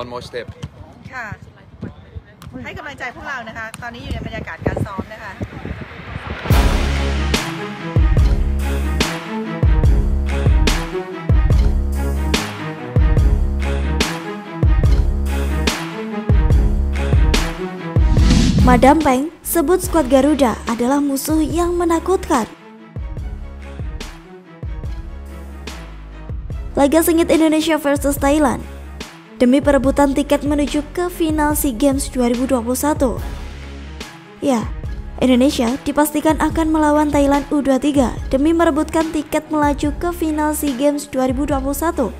one more step ค่ะ ให้กำลังใจพวกเรานะคะ ตอนนี้อยู่ในบรรยากาศการซ้อมนะคะ Madam Peng sebut skuad Garuda adalah musuh yang menakutkan. Laga sengit Indonesia versus Thailand demi perebutan tiket menuju ke final SEA Games 2021. Ya, Indonesia dipastikan akan melawan Thailand U23 demi merebutkan tiket melaju ke final SEA Games 2021.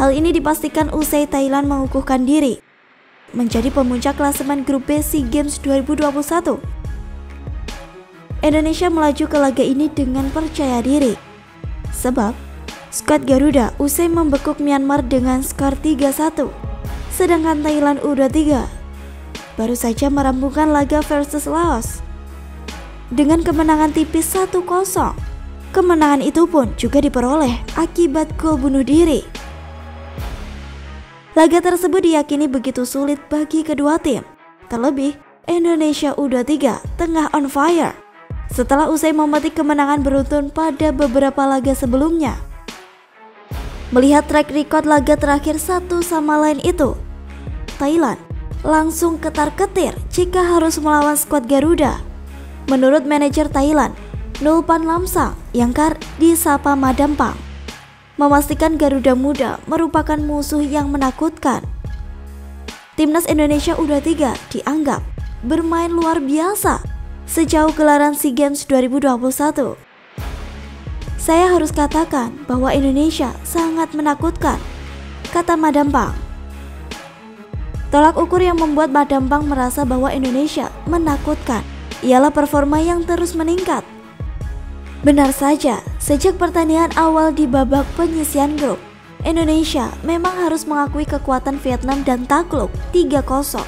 Hal ini dipastikan usai Thailand mengukuhkan diri menjadi pemuncak klasemen grup B SEA Games 2021. Indonesia melaju ke laga ini dengan percaya diri. Sebab skuad Garuda usai membekuk Myanmar dengan skor 3-1. Sedangkan Thailand U23 baru saja merampungkan laga versus Laos dengan kemenangan tipis 1-0. Kemenangan itu pun juga diperoleh akibat gol bunuh diri. Laga tersebut diyakini begitu sulit bagi kedua tim. Terlebih, Indonesia U23 tengah on fire setelah usai memetik kemenangan beruntun pada beberapa laga sebelumnya. Melihat track record laga terakhir satu sama lain itu, Thailand langsung ketar-ketir jika harus melawan skuad Garuda. Menurut manajer Thailand, Nulpan Lamsang yang kar disapa Madampang, memastikan Garuda Muda merupakan musuh yang menakutkan. Timnas Indonesia U23 dianggap bermain luar biasa sejauh gelaran SEA Games 2021. Saya harus katakan bahwa Indonesia sangat menakutkan, kata Madampang. Tolak ukur yang membuat Madampang merasa bahwa Indonesia menakutkan ialah performa yang terus meningkat Benar saja, sejak pertandingan awal di babak penyisian grup, Indonesia memang harus mengakui kekuatan Vietnam dan takluk 3-0.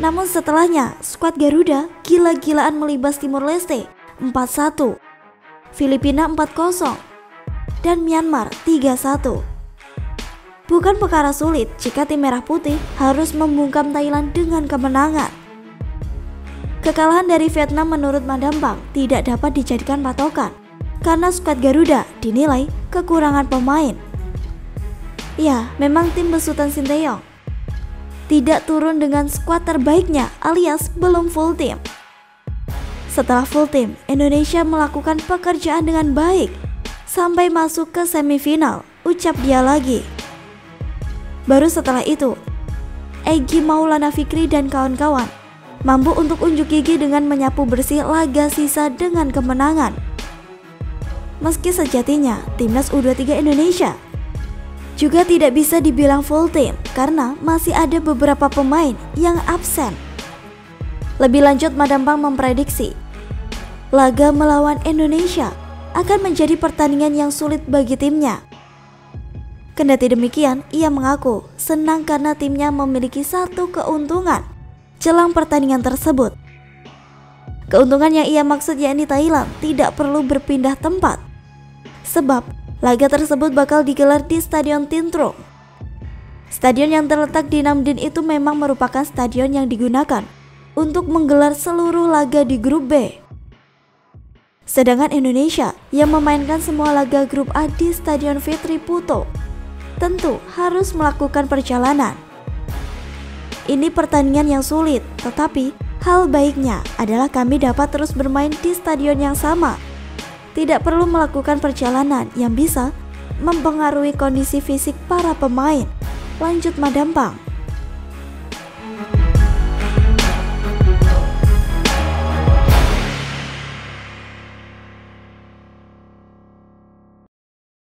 Namun setelahnya, skuad Garuda gila-gilaan melibas Timur Leste 4-1, Filipina 4-0, dan Myanmar 3-1. Bukan perkara sulit jika tim Merah Putih harus membungkam Thailand dengan kemenangan. Kekalahan dari Vietnam menurut Madampang tidak dapat dijadikan patokan karena skuad Garuda dinilai kekurangan pemain. Ya, memang tim besutan Sinteyong tidak turun dengan skuad terbaiknya alias belum full tim. Setelah full tim, Indonesia melakukan pekerjaan dengan baik sampai masuk ke semifinal, ucap dia lagi. Baru setelah itu, Egi Maulana Fikri dan kawan-kawan mampu untuk unjuk gigi dengan menyapu bersih laga sisa dengan kemenangan. Meski sejatinya timnas U23 Indonesia juga tidak bisa dibilang full team karena masih ada beberapa pemain yang absen. Lebih lanjut Madampang memprediksi laga melawan Indonesia akan menjadi pertandingan yang sulit bagi timnya. Kendati demikian, ia mengaku senang karena timnya memiliki satu keuntungan jelang pertandingan tersebut. Keuntungan yang ia maksud yakni Thailand tidak perlu berpindah tempat. Sebab laga tersebut bakal digelar di Stadion Tintro. Stadion yang terletak di Namdin itu memang merupakan stadion yang digunakan untuk menggelar seluruh laga di grup B. Sedangkan Indonesia yang memainkan semua laga grup A di Stadion Fitri Puto tentu harus melakukan perjalanan ini pertandingan yang sulit, tetapi hal baiknya adalah kami dapat terus bermain di stadion yang sama. Tidak perlu melakukan perjalanan yang bisa mempengaruhi kondisi fisik para pemain. Lanjut Madampang.